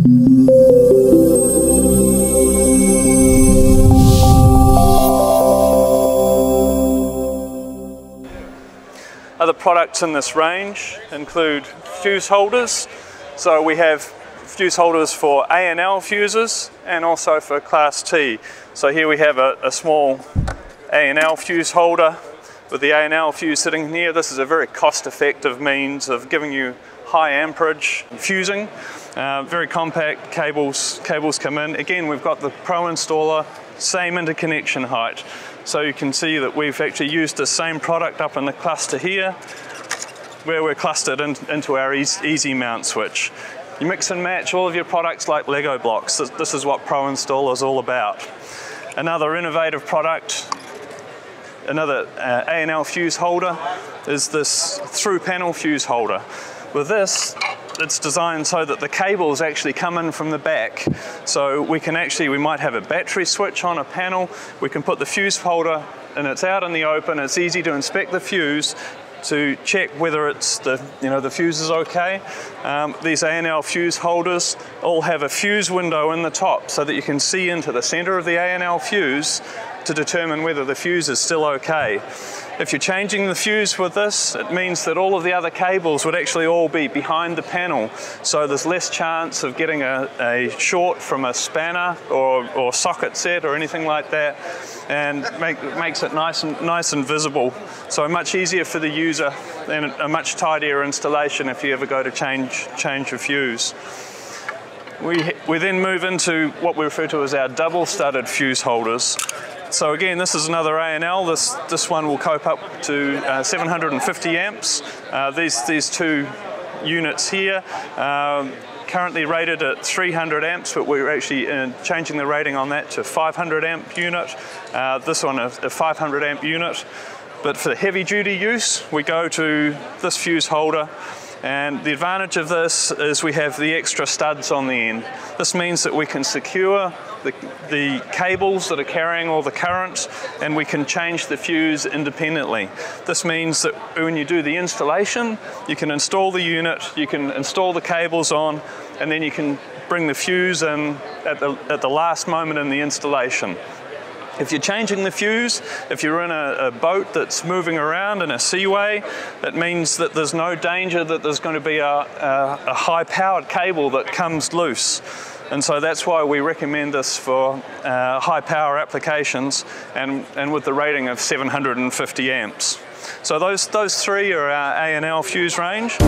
Other products in this range include fuse holders. So we have fuse holders for ANL fuses and also for Class T. So here we have a, a small L fuse holder with the ANL fuse sitting here. This is a very cost-effective means of giving you high amperage fusing. Uh, very compact cables, cables come in. Again, we've got the Pro installer, same interconnection height. So you can see that we've actually used the same product up in the cluster here, where we're clustered in, into our easy mount switch. You mix and match all of your products like Lego blocks. This is what Pro Installer is all about. Another innovative product, another uh, ANL fuse holder, is this through panel fuse holder. With this, it's designed so that the cables actually come in from the back. So we can actually, we might have a battery switch on a panel, we can put the fuse holder and it's out in the open, it's easy to inspect the fuse to check whether it's the, you know, the fuse is okay. Um, these ANL fuse holders all have a fuse window in the top so that you can see into the center of the ANL fuse to determine whether the fuse is still okay. If you're changing the fuse with this, it means that all of the other cables would actually all be behind the panel. So there's less chance of getting a, a short from a spanner or, or socket set or anything like that and make, makes it nice and, nice and visible. So much easier for the user and a much tidier installation if you ever go to change, change a fuse. We, we then move into what we refer to as our double studded fuse holders. So again, this is another ANL. This, this one will cope up to uh, 750 amps. Uh, these, these two units here, um, currently rated at 300 amps, but we're actually uh, changing the rating on that to 500 amp unit. Uh, this one a, a 500 amp unit. But for heavy duty use, we go to this fuse holder and the advantage of this is we have the extra studs on the end. This means that we can secure the, the, cables that are carrying all the current and we can change the fuse independently. This means that when you do the installation, you can install the unit, you can install the cables on, and then you can bring the fuse in at the, at the last moment in the installation. If you're changing the fuse, if you're in a, a, boat that's moving around in a seaway, it means that there's no danger that there's going to be a, a, a high powered cable that comes loose. And so that's why we recommend this for uh, high power applications and, and with the rating of 750 amps. So those, those three are our ANL fuse range.